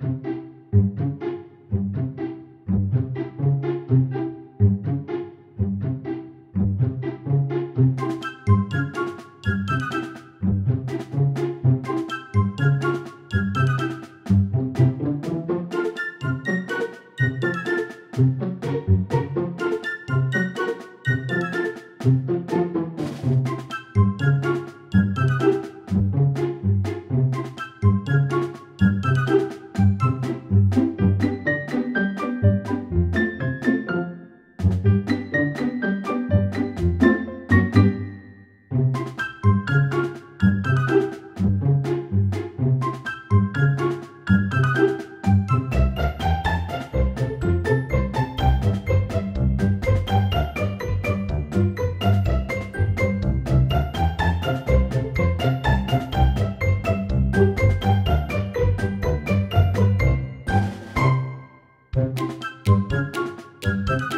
thank mm -hmm. you どんどん。